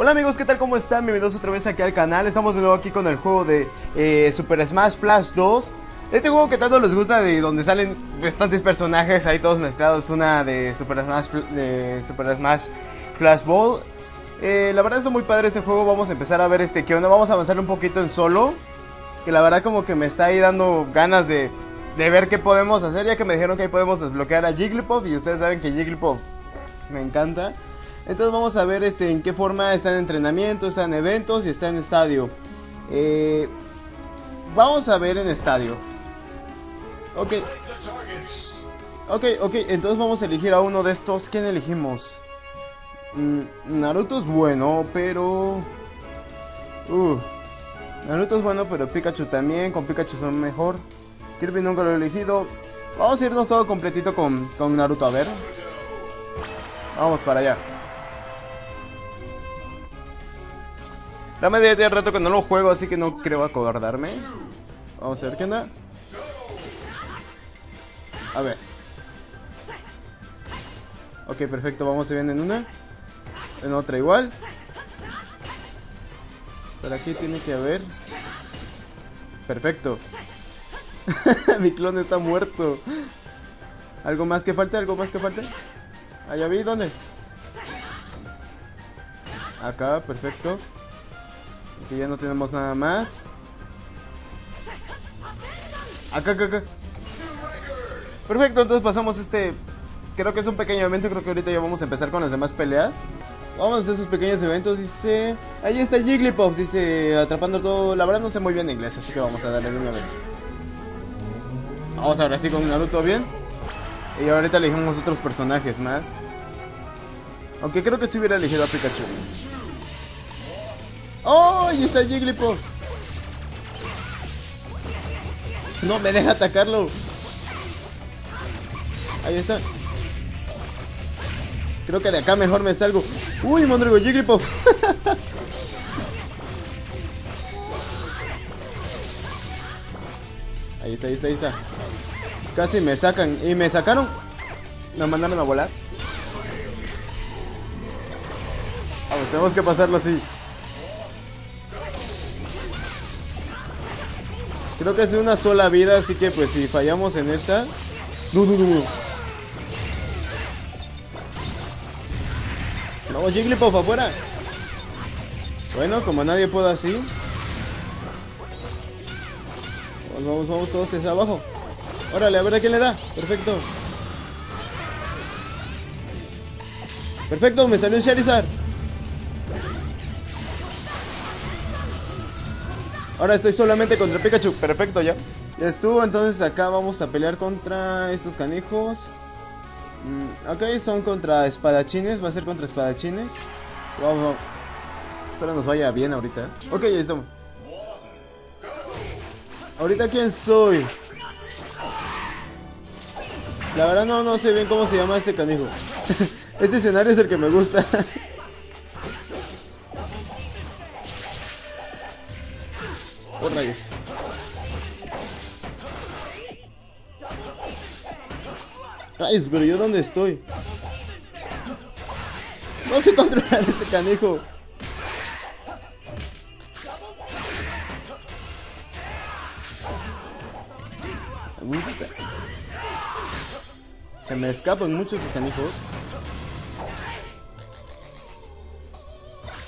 Hola amigos, ¿qué tal? ¿Cómo están? Bienvenidos otra vez aquí al canal. Estamos de nuevo aquí con el juego de eh, Super Smash Flash 2. Este juego que tanto les gusta, de donde salen bastantes personajes ahí todos mezclados. Una de Super Smash, de Super Smash Flash Ball. Eh, la verdad está muy padre este juego. Vamos a empezar a ver este que onda. Vamos a avanzar un poquito en solo. Que la verdad como que me está ahí dando ganas de, de ver qué podemos hacer. Ya que me dijeron que ahí podemos desbloquear a Jigglypuff. Y ustedes saben que Jigglypuff me encanta. Entonces vamos a ver este, en qué forma está en entrenamiento, está en eventos y está en estadio. Eh, vamos a ver en estadio. Ok. Ok, ok, entonces vamos a elegir a uno de estos. ¿Quién elegimos? Mm, Naruto es bueno, pero... Uh, Naruto es bueno, pero Pikachu también. Con Pikachu son mejor. Kirby nunca lo he elegido. Vamos a irnos todo completito con, con Naruto, a ver. Vamos para allá. Realmente ya tiene rato que no lo juego, así que no creo acordarme. Vamos a ver qué onda. A ver. Ok, perfecto, vamos a bien en una. En otra igual. Por aquí tiene que haber. Perfecto. Mi clon está muerto. ¿Algo más que falte? ¿Algo más que falte? Allá vi, ¿dónde? Acá, perfecto. Aquí ya no tenemos nada más. Acá, acá, acá. Perfecto, entonces pasamos este... Creo que es un pequeño evento, creo que ahorita ya vamos a empezar con las demás peleas. Vamos a hacer esos pequeños eventos, dice... Ahí está Jigglypuff, dice, atrapando todo... La verdad no sé muy bien inglés, así que vamos a darle de una vez. Vamos ahora sí con Naruto bien. Y ahorita elegimos otros personajes más. Aunque creo que si hubiera elegido a Pikachu. ¡Oh! Está Jigglypuff. No me deja atacarlo. Ahí está. Creo que de acá mejor me salgo. ¡Uy, Mondrigo Jigglypuff! ahí está, ahí está, ahí está. Casi me sacan. ¿Y me sacaron? Me mandaron a volar. Vamos, tenemos que pasarlo así. Creo que es una sola vida, así que pues si fallamos en esta... No, no, no, no. Vamos, Jigglypuff, afuera. Bueno, como nadie puede así. Vamos, vamos, vamos todos hacia abajo. Órale, a ver a quién le da. Perfecto. Perfecto, me salió un Charizard. Ahora estoy solamente contra Pikachu. Perfecto, ya. Ya estuvo, entonces acá vamos a pelear contra estos canijos. Mm, ok, son contra espadachines. Va a ser contra espadachines. Vamos. Espero nos vaya bien ahorita. ¿eh? Ok, ya estamos. Ahorita quién soy. La verdad no, no sé bien cómo se llama este canijo. este escenario es el que me gusta. oh rayos. Rayos, pero yo dónde estoy. No sé controlar este canijo. Se me escapan muchos los canijos.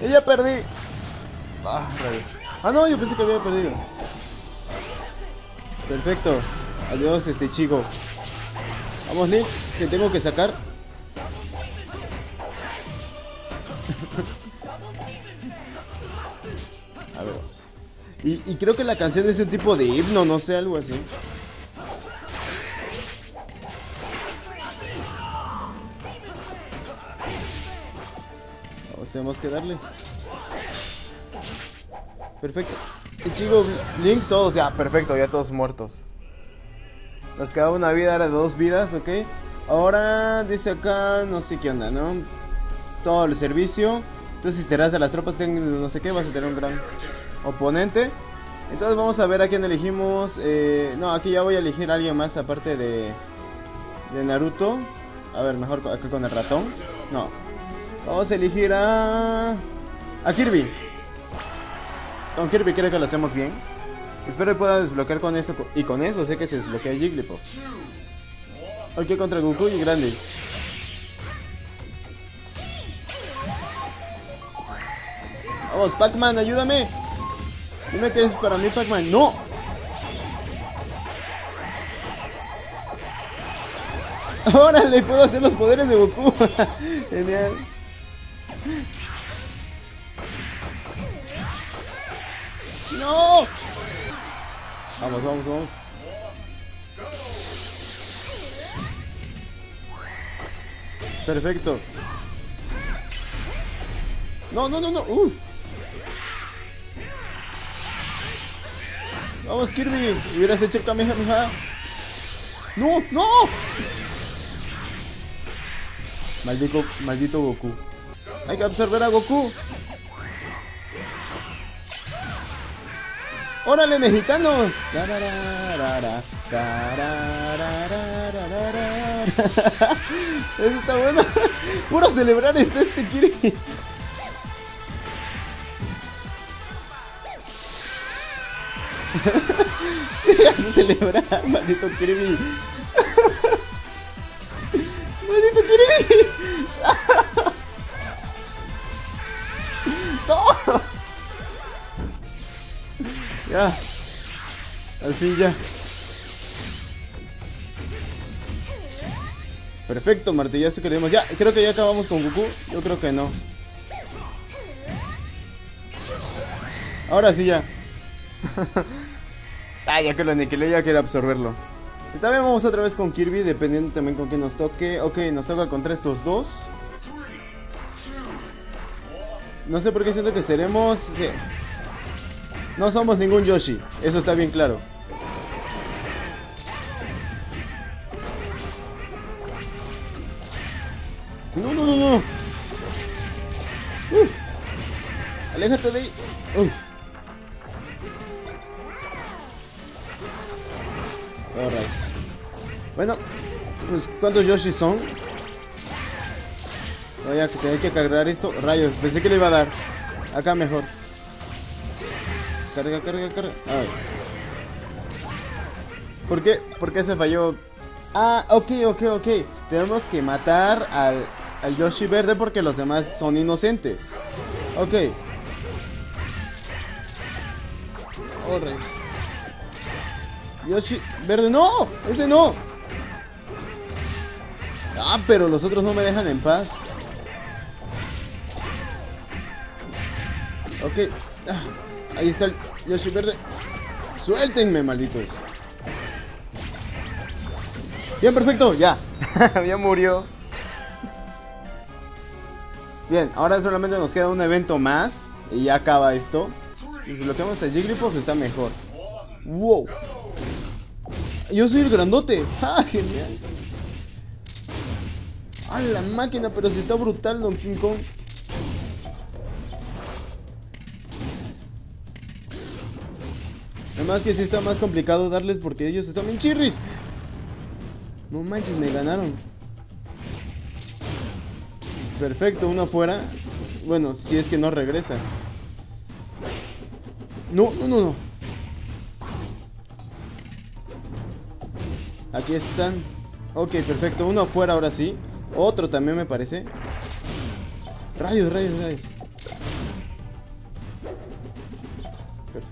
¡Y ya perdí! Ah, rayos. Ah, no, yo pensé que había perdido. Perfecto. Adiós, este chico. Vamos, Link, que tengo que sacar. A ver, vamos. Y, y creo que la canción es un tipo de himno, no sé, algo así. Vamos, tenemos que darle. Perfecto. El chico Link, todos ya, perfecto, ya todos muertos. Nos quedaba una vida, era de dos vidas, ok. Ahora dice acá, no sé qué onda, ¿no? Todo el servicio. Entonces, si serás de las tropas, no sé qué, vas a tener un gran oponente. Entonces, vamos a ver a quién elegimos. Eh, no, aquí ya voy a elegir a alguien más aparte de, de Naruto. A ver, mejor acá con el ratón. No. Vamos a elegir a... A Kirby. Con Kirby creo que lo hacemos bien. Espero que pueda desbloquear con esto. Y con eso sé que se desbloquea Jigglypuff. Ok, contra Goku y grande. Vamos, Pac-Man, ayúdame. Dime que es para mí, Pac-Man. ¡No! ¡Órale! Puedo hacer los poderes de Goku. Genial. ¡No! Vamos, vamos, vamos. Perfecto. No, no, no, no. Vamos, Kirby. Hubieras hecho Kamehameha. No, no. Maldito, maldito Goku. Hay que absorber a Goku. ¡Órale, mexicanos! Eso está. Puro celebrar este, este celebrar, maldito Kirby. maldito Kirby. Ya. Al fin ya. Perfecto, martillazo que. Ya, creo que ya acabamos con Goku. Yo creo que no. Ahora sí ya. ah, ya que lo aniquilé, ya quiero absorberlo. Esta vez vamos otra vez con Kirby, dependiendo también con quién nos toque. Ok, nos toca contra estos dos. No sé por qué siento que seremos... Sí. No somos ningún Yoshi, eso está bien claro. No, no, no, no. Uf. Aléjate de ahí. Uf. Alright. Bueno, pues ¿cuántos Yoshi son? Voy a tener que cargar esto. Rayos, pensé que le iba a dar. Acá mejor. Carga, carga, carga. Ay. ¿Por qué? ¿Por qué se falló? Ah, ok, ok, ok. Tenemos que matar al, al Yoshi verde porque los demás son inocentes. Ok. Alright. Yoshi verde, no, ese no. Ah, pero los otros no me dejan en paz. Ok. Ah. Ahí está el Yoshi verde. Suéltenme, malditos. Bien, perfecto, ya. ya murió. Bien, ahora solamente nos queda un evento más. Y ya acaba esto. Si desbloqueamos a Jigglypuff está mejor. Wow. Yo soy el grandote. Ah, genial. A la máquina, pero si está brutal Donkey Kong. Además que sí está más complicado darles porque ellos están bien chirris. No manches, me ganaron. Perfecto, uno afuera. Bueno, si es que no regresa. No, no, no, no. Aquí están. Ok, perfecto. Uno afuera ahora sí. Otro también me parece. Rayos, rayos, rayos.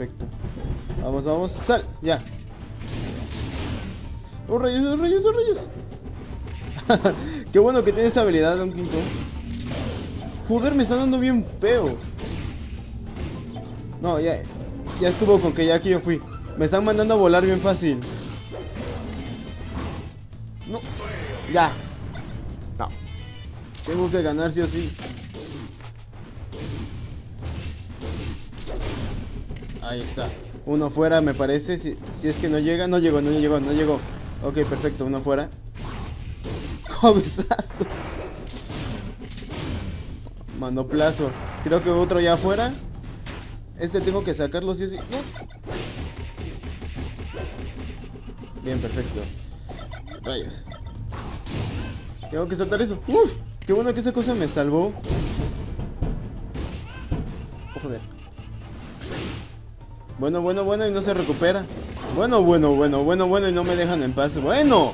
Perfecto. Vamos, vamos. Sal. Ya. Oh, rayos, oh, rayos, oh, rayos. Qué bueno que tiene esa habilidad, Donkey Kong. Joder, me está dando bien feo. No, ya. Ya estuvo con que ya aquí yo fui. Me están mandando a volar bien fácil. No. Ya. No. Tengo que ganar sí o sí. Ahí está. Uno fuera, me parece. Si, si, es que no llega, no llegó, no llegó, no llegó. Ok, perfecto, uno fuera. Cabezazo. Manoplazo. Creo que otro ya afuera. Este tengo que sacarlo sí sí. Bien, perfecto. Rayos. Tengo que soltar eso. Uf, qué bueno que esa cosa me salvó. Oh, joder. Bueno, bueno, bueno, y no se recupera. Bueno, bueno, bueno, bueno, bueno, y no me dejan en paz. Bueno,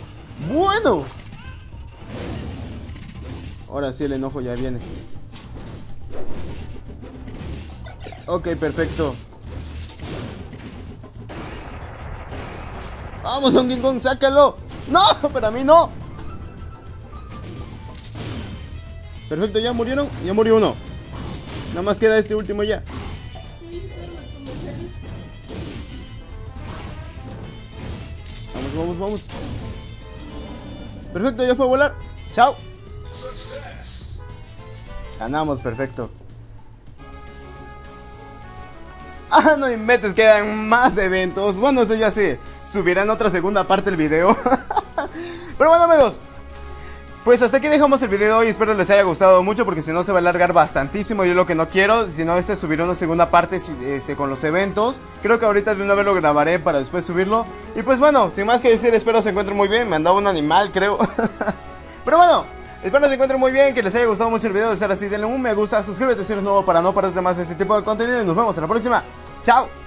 bueno. Ahora sí el enojo ya viene. Ok, perfecto. Vamos, Donkey Kong, sácalo. No, pero a mí no. Perfecto, ya murieron. Ya murió uno. Nada más queda este último ya. Vamos, vamos. Perfecto, ya fue a volar. Chao. Ganamos, perfecto. Ah, no inventes, quedan más eventos. Bueno, eso ya se subirá en otra segunda parte del video. Pero bueno, amigos. Pues hasta aquí dejamos el video y espero les haya gustado mucho porque si no se va a alargar bastantísimo. Yo lo que no quiero, si no este subiré una segunda parte este, con los eventos. Creo que ahorita de una vez lo grabaré para después subirlo. Y pues bueno, sin más que decir, espero se encuentren muy bien. Me andaba un animal, creo. Pero bueno, espero se encuentren muy bien, que les haya gustado mucho el video. De ser así, denle un me gusta, suscríbete si eres nuevo para no perderte más de este tipo de contenido. Y nos vemos en la próxima. Chao.